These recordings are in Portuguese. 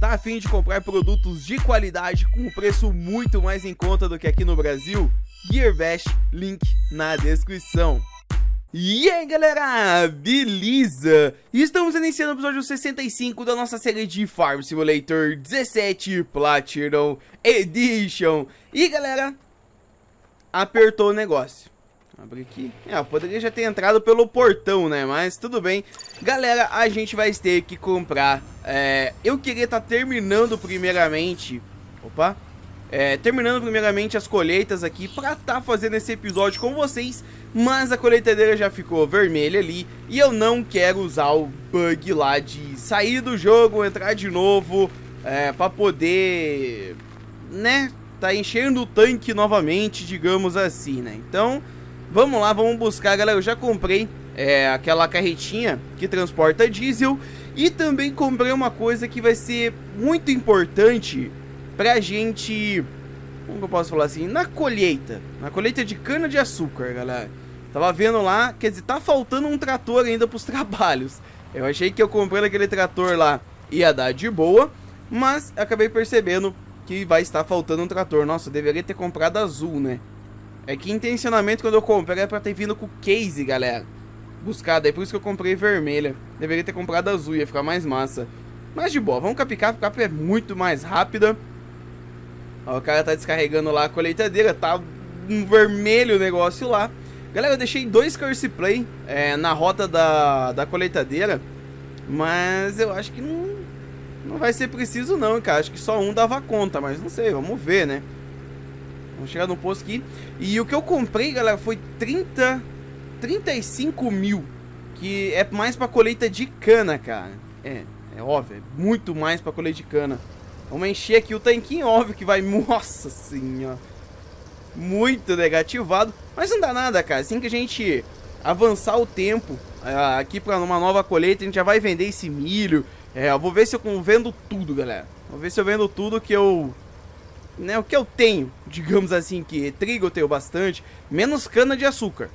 Tá afim de comprar produtos de qualidade com um preço muito mais em conta do que aqui no Brasil? Gearbest, link na descrição. E aí galera, beleza? Estamos iniciando o episódio 65 da nossa série de Farm Simulator 17 Platinum Edition E galera, apertou o negócio Abre aqui. É, eu poderia já ter entrado pelo portão, né? Mas tudo bem. Galera, a gente vai ter que comprar. É, eu queria estar tá terminando primeiramente... Opa. É, terminando primeiramente as colheitas aqui pra estar tá fazendo esse episódio com vocês. Mas a colheitadeira já ficou vermelha ali. E eu não quero usar o bug lá de sair do jogo, entrar de novo. É, pra poder... Né? Tá enchendo o tanque novamente, digamos assim, né? Então... Vamos lá, vamos buscar, galera. Eu já comprei é, aquela carretinha que transporta diesel. E também comprei uma coisa que vai ser muito importante pra gente... Como eu posso falar assim? Na colheita. Na colheita de cana de açúcar, galera. Tava vendo lá, quer dizer, tá faltando um trator ainda pros trabalhos. Eu achei que eu comprei aquele trator lá ia dar de boa, mas acabei percebendo que vai estar faltando um trator. Nossa, eu deveria ter comprado azul, né? É que intencionamento quando eu comprei é pra ter vindo com case, galera. Buscado, é por isso que eu comprei vermelha. Deveria ter comprado azul, ia ficar mais massa. Mas de boa, vamos com a picape, a picape é muito mais rápida. Ó, o cara tá descarregando lá a colheitadeira, tá um vermelho o negócio lá. Galera, eu deixei dois curse play é, na rota da, da colheitadeira. Mas eu acho que não, não vai ser preciso não, cara. Acho que só um dava conta, mas não sei, vamos ver, né? Vamos chegar no posto aqui. E o que eu comprei, galera, foi 30... 35 mil. Que é mais pra colheita de cana, cara. É, é óbvio. É muito mais pra colheita de cana. Vamos encher aqui o tanquinho, óbvio que vai... Nossa senhora. Muito negativado. Mas não dá nada, cara. Assim que a gente avançar o tempo uh, aqui pra uma nova colheita, a gente já vai vender esse milho. É, eu vou ver se eu vendo tudo, galera. Vou ver se eu vendo tudo que eu né, o que eu tenho, digamos assim, que trigo eu tenho bastante, menos cana de açúcar.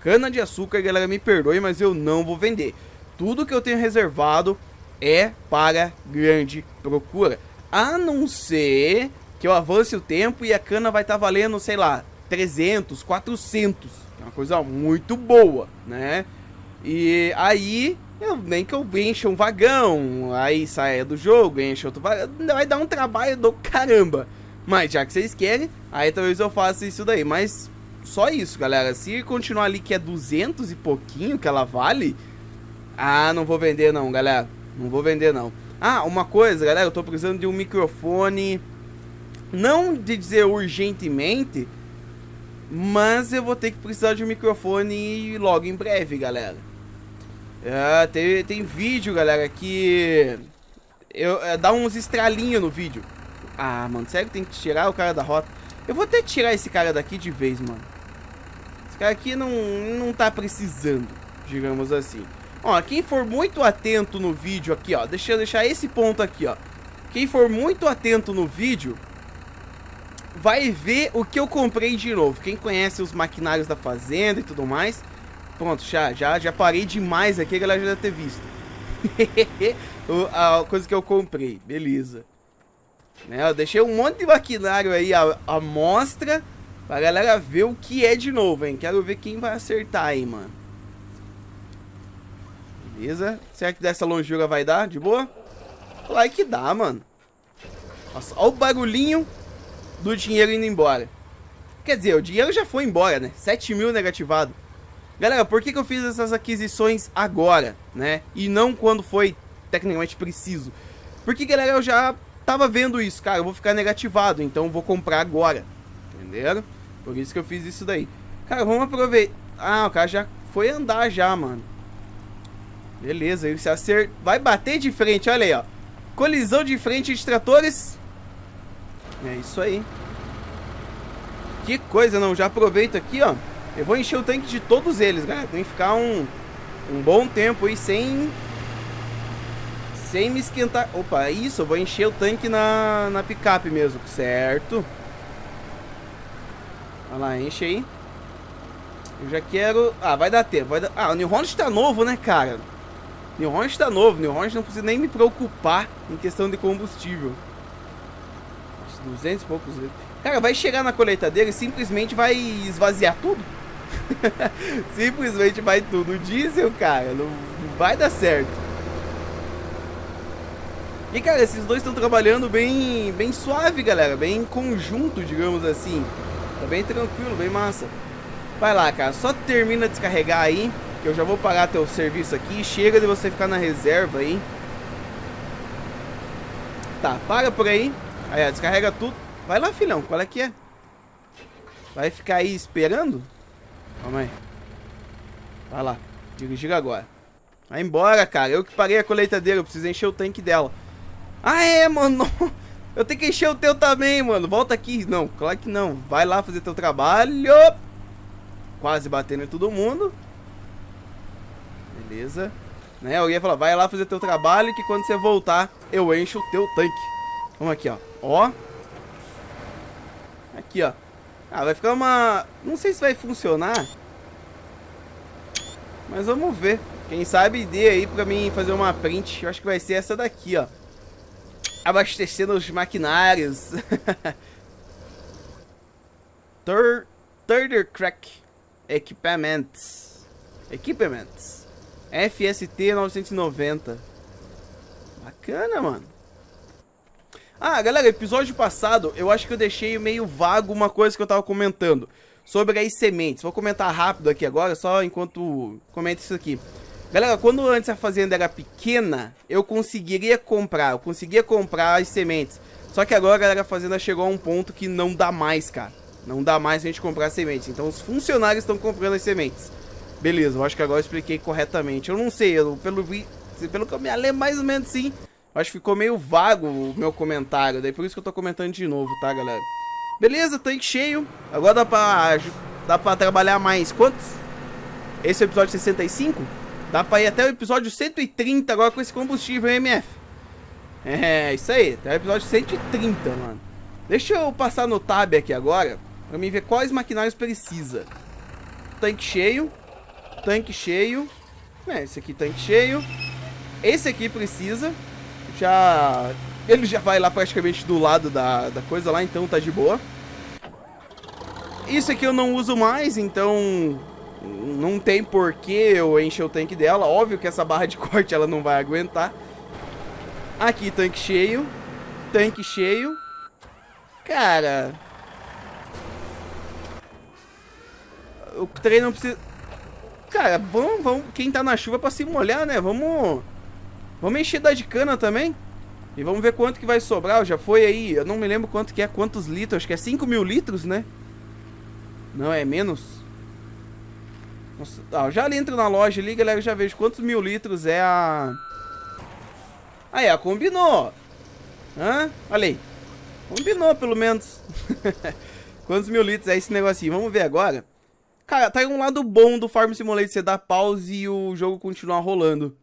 Cana de açúcar, galera, me perdoe, mas eu não vou vender. Tudo que eu tenho reservado é para grande procura. A não ser que eu avance o tempo e a cana vai estar tá valendo, sei lá, 300, 400. É uma coisa muito boa, né? E aí, eu, nem que eu encha um vagão, aí saia do jogo, enche outro vagão, vai dar um trabalho do caramba. Mas já que vocês querem, aí talvez eu faça isso daí. Mas só isso, galera. Se continuar ali que é 200 e pouquinho que ela vale... Ah, não vou vender não, galera. Não vou vender não. Ah, uma coisa, galera. Eu tô precisando de um microfone... Não de dizer urgentemente... Mas eu vou ter que precisar de um microfone logo em breve, galera. É, tem, tem vídeo, galera, que... Eu, é, dá uns estralinhos no vídeo. Ah, mano, sério que tem que tirar o cara da rota? Eu vou até tirar esse cara daqui de vez, mano. Esse cara aqui não, não tá precisando, digamos assim. Ó, quem for muito atento no vídeo aqui, ó, deixa eu deixar esse ponto aqui, ó. Quem for muito atento no vídeo vai ver o que eu comprei de novo. Quem conhece os maquinários da fazenda e tudo mais. Pronto, já, já, já parei demais aqui, a galera já deve ter visto. a coisa que eu comprei, beleza. Né? Eu deixei um monte de maquinário aí à, mostra pra galera ver o que é de novo, hein? Quero ver quem vai acertar aí, mano. Beleza? Será que dessa longura vai dar? De boa? Like que dá, mano. Nossa, olha o barulhinho do dinheiro indo embora. Quer dizer, o dinheiro já foi embora, né? 7 mil negativado. Galera, por que, que eu fiz essas aquisições agora, né? E não quando foi tecnicamente preciso? Porque, galera, eu já tava vendo isso, cara, eu vou ficar negativado, então vou comprar agora. Entenderam? Por isso que eu fiz isso daí. Cara, vamos aproveitar. Ah, o cara já foi andar já, mano. Beleza, ele se acerta. Vai bater de frente, olha aí, ó. Colisão de frente de tratores. É isso aí. Que coisa, não. Já aproveito aqui, ó. Eu vou encher o tanque de todos eles, galera. Tem que ficar um, um bom tempo aí sem sem me esquentar. Opa, é isso, eu vou encher o tanque na, na picape mesmo, certo? Olha lá, enche aí. Eu já quero... Ah, vai dar tempo. Vai dar... Ah, o New Holland tá novo, né, cara? New Holland tá novo, New Holland não precisa nem me preocupar em questão de combustível. 200 e poucos litros. Cara, vai chegar na colheitadeira e simplesmente vai esvaziar tudo. simplesmente vai tudo diesel, cara. Não vai dar certo. E, cara, esses dois estão trabalhando bem, bem suave, galera. Bem em conjunto, digamos assim. Tá bem tranquilo, bem massa. Vai lá, cara. Só termina de descarregar aí. Que eu já vou pagar teu serviço aqui. Chega de você ficar na reserva aí. Tá, para por aí. Aí, ó, descarrega tudo. Vai lá, filhão. Qual é que é? Vai ficar aí esperando? Calma aí. Vai lá. Dirigir agora. Vai embora, cara. Eu que paguei a colheitadeira. Eu preciso encher o tanque dela. Ah, é, mano. Eu tenho que encher o teu também, mano. Volta aqui. Não, claro que não. Vai lá fazer teu trabalho. Quase batendo em todo mundo. Beleza. Né? Alguém ia falar, vai lá fazer teu trabalho que quando você voltar, eu encho o teu tanque. Vamos aqui, ó. Ó. Aqui, ó. Ah, vai ficar uma... Não sei se vai funcionar. Mas vamos ver. Quem sabe ideia aí pra mim fazer uma print. Eu acho que vai ser essa daqui, ó. Abastecendo os maquinários. Third Crack Equipaments. Equipaments. FST 990. Bacana, mano. Ah, galera, episódio passado eu acho que eu deixei meio vago uma coisa que eu tava comentando sobre as sementes. Vou comentar rápido aqui agora, só enquanto comenta isso aqui. Galera, quando antes a fazenda era pequena, eu conseguiria comprar, eu conseguia comprar as sementes. Só que agora, galera, a fazenda chegou a um ponto que não dá mais, cara. Não dá mais a gente comprar sementes. Então os funcionários estão comprando as sementes. Beleza, eu acho que agora eu expliquei corretamente. Eu não sei, eu, pelo, pelo que eu me lembro mais ou menos sim, Acho que ficou meio vago o meu comentário, daí por isso que eu tô comentando de novo, tá, galera? Beleza, tanque cheio. Agora dá pra, dá pra trabalhar mais quantos? Esse é o episódio 65? Dá pra ir até o episódio 130 agora com esse combustível MF. É, isso aí, até o episódio 130, mano. Deixa eu passar no tab aqui agora, pra mim ver quais maquinários precisa. Tanque cheio, tanque cheio. É, esse aqui tanque cheio. Esse aqui precisa já... Ele já vai lá praticamente do lado da, da coisa lá, então tá de boa. Isso aqui eu não uso mais, então não tem porquê eu encher o tanque dela. Óbvio que essa barra de corte ela não vai aguentar. Aqui, tanque cheio. Tanque cheio. Cara... O trem não precisa... Cara, vamos, vamos, quem tá na chuva pra se molhar, né? Vamos... Vamos encher da de cana também. E vamos ver quanto que vai sobrar. Já foi aí, eu não me lembro quanto que é, quantos litros. Acho que é 5 mil litros, né? Não, é menos. Ah, já entro na loja ali, galera, já vejo quantos mil litros é a... Aí, ah, combinou. Hã? Olha aí. Combinou, pelo menos. quantos mil litros é esse negocinho? Vamos ver agora. Cara, tá aí um lado bom do Farm Simulator. Você dá pause e o jogo continuar rolando.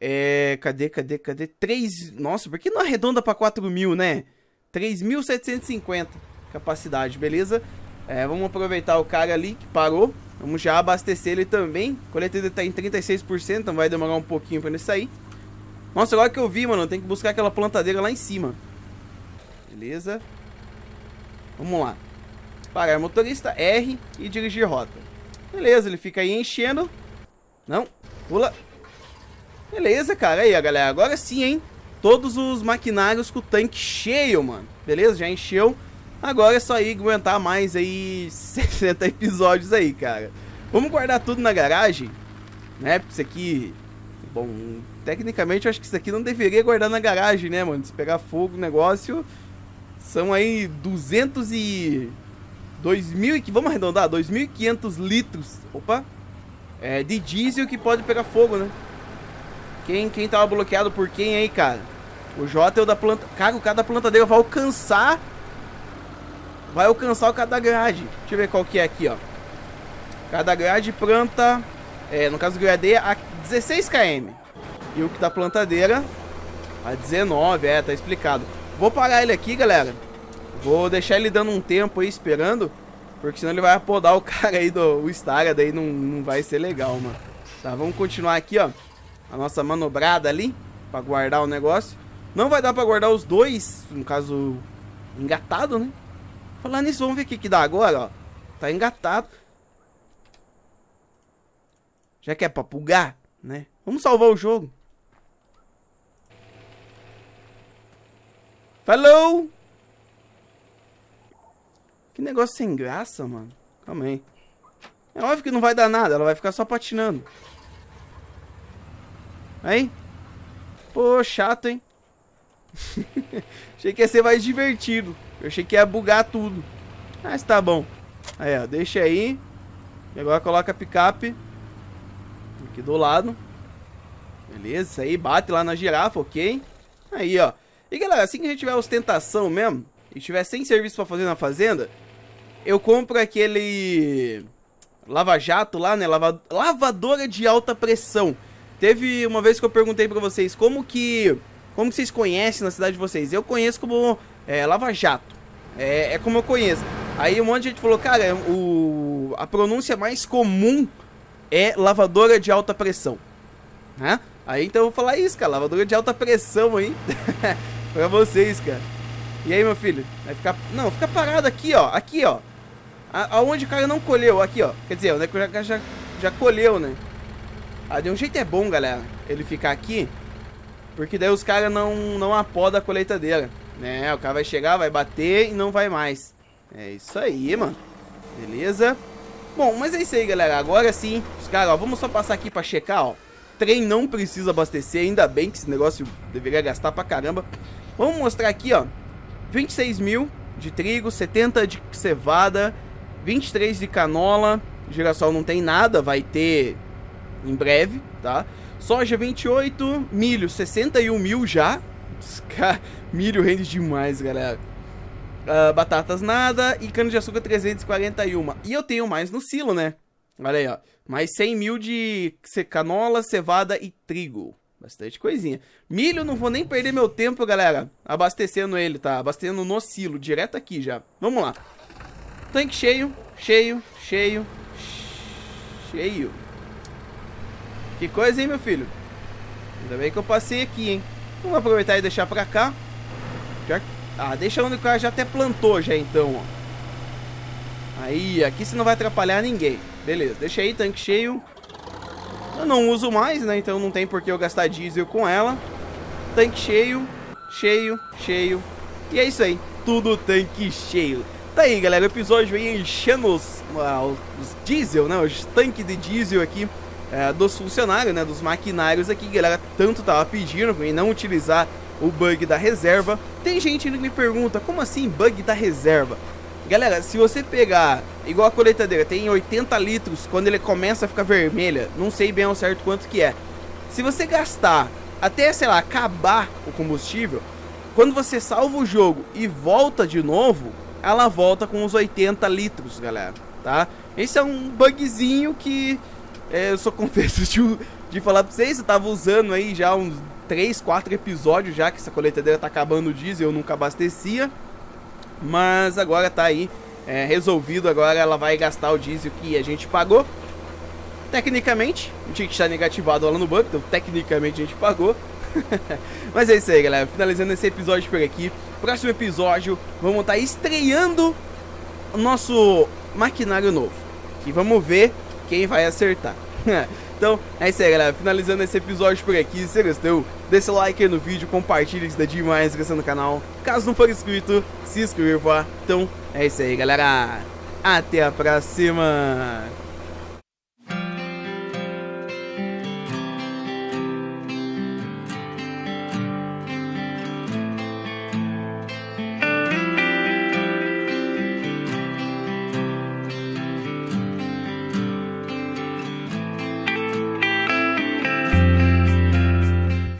É, cadê, cadê, cadê? 3, nossa, por que não arredonda para 4 mil, né? 3.750 capacidade, beleza? É, vamos aproveitar o cara ali que parou. Vamos já abastecer ele também. A colheita tá em 36%, então vai demorar um pouquinho para ele sair. Nossa, agora que eu vi, mano, tem que buscar aquela plantadeira lá em cima. Beleza. Vamos lá. Parar motorista, R e dirigir rota. Beleza, ele fica aí enchendo. Não, pula. Beleza, cara. Aí, galera. Agora sim, hein? Todos os maquinários com o tanque cheio, mano. Beleza? Já encheu. Agora é só ir aguentar mais aí 60 episódios aí, cara. Vamos guardar tudo na garagem, né? Porque isso aqui... Bom, tecnicamente eu acho que isso aqui não deveria guardar na garagem, né, mano? Se pegar fogo o negócio... São aí 200 e... 2.000 e... Vamos arredondar? 2.500 litros... Opa! É, de diesel que pode pegar fogo, né? Quem, quem tava bloqueado por quem aí, cara? O J é o da planta... Cara, o cara da planta dele vai alcançar... Vai alcançar o cara da grade. Deixa eu ver qual que é aqui, ó. Cada grade planta... É, no caso gradeia, a 16 km. E o que da plantadeira... A 19, é, tá explicado. Vou parar ele aqui, galera. Vou deixar ele dando um tempo aí, esperando. Porque senão ele vai apodar o cara aí do o Staga, daí não, não vai ser legal, mano. Tá, vamos continuar aqui, ó. a nossa manobrada ali pra guardar o negócio. Não vai dar pra guardar os dois, no caso, engatado, né? Falando nisso, vamos ver o que que dá agora, ó. Tá engatado. Já que é pra pulgar, né? Vamos salvar o jogo. Falou! Que negócio sem graça, mano. Calma aí. É óbvio que não vai dar nada, ela vai ficar só patinando. Aí. Pô, chato, hein? achei que ia ser mais divertido. Eu achei que ia bugar tudo. Mas tá bom. Aí, ó, deixa aí. E agora coloca a picape aqui do lado. Beleza, isso aí, bate lá na girafa, ok? Aí, ó. E galera, assim que a gente tiver ostentação mesmo, e tiver sem serviço pra fazer na fazenda, eu compro aquele lava-jato lá, né? Lava... Lavadora de alta pressão. Teve uma vez que eu perguntei pra vocês como que... Como que vocês conhecem na cidade de vocês? Eu conheço como é, lava-jato. É, é, como eu conheço. Aí um monte de gente falou, cara, o, a pronúncia mais comum é lavadora de alta pressão. Né? Aí então eu vou falar isso, cara. Lavadora de alta pressão aí. pra vocês, cara. E aí, meu filho? Vai ficar... Não, fica parado aqui, ó. Aqui, ó. aonde o cara não colheu, aqui, ó. Quer dizer, o cara já, já colheu, né? Ah, de um jeito é bom, galera, ele ficar aqui. Porque daí os caras não, não apodam a colheitadeira. Né? O cara vai chegar, vai bater e não vai mais. É isso aí, mano. Beleza? Bom, mas é isso aí, galera. Agora sim, os caras, ó, vamos só passar aqui pra checar, ó. Trem não precisa abastecer, ainda bem que esse negócio deveria gastar pra caramba. Vamos mostrar aqui, ó. 26 mil de trigo, 70 de cevada, 23 de canola. Girassol não tem nada, vai ter em breve, tá? Soja 28, milho 61 mil já. Milho rende demais, galera. Uh, batatas nada e cana de açúcar 341. E eu tenho mais no silo, né? Olha aí, ó. Mais 100 mil de canola, cevada e trigo. Bastante coisinha. Milho, não vou nem perder meu tempo, galera. Abastecendo ele, tá? Abastecendo no silo, direto aqui já. Vamos lá. Tanque cheio, cheio, cheio, cheio. Que coisa, hein, meu filho? Ainda bem que eu passei aqui, hein? Vamos aproveitar e deixar pra cá. Já... Ah, deixa onde o cara já até plantou já, então, ó. Aí, aqui você não vai atrapalhar ninguém. Beleza, deixa aí, tanque cheio. Eu não uso mais, né? Então não tem por que eu gastar diesel com ela. Tanque cheio, cheio, cheio. E é isso aí, tudo tanque cheio. Tá aí, galera, o episódio aí enchendo os, uh, os diesel, né? Os tanques de diesel aqui é, dos funcionários, né, dos maquinários aqui, galera tanto tava pedindo para não utilizar o bug da reserva. Tem gente que me pergunta, como assim bug da reserva? Galera, se você pegar, igual a coletadeira, tem 80 litros, quando ele começa a ficar vermelha, não sei bem ao certo quanto que é. Se você gastar até, sei lá, acabar o combustível, quando você salva o jogo e volta de novo, ela volta com os 80 litros, galera, tá? Esse é um bugzinho que é, eu só confesso de, de falar pra vocês, eu tava usando aí já uns 3, 4 episódios já que essa coletadeira tá acabando o diesel, eu nunca abastecia. Mas agora tá aí é, resolvido, agora ela vai gastar o diesel que a gente pagou. Tecnicamente, tinha que estar negativado lá no banco, então tecnicamente a gente pagou. Mas é isso aí, galera. Finalizando esse episódio por aqui. Próximo episódio, vamos estar tá estreando o nosso maquinário novo. Que vamos ver quem vai acertar. então, é isso aí, galera. Finalizando esse episódio por aqui. Se gostou, deixa o like aí no vídeo, compartilha, isso dá demais inscrição no canal. Caso não for inscrito, se inscreva. Então, é isso aí, galera. Até a próxima.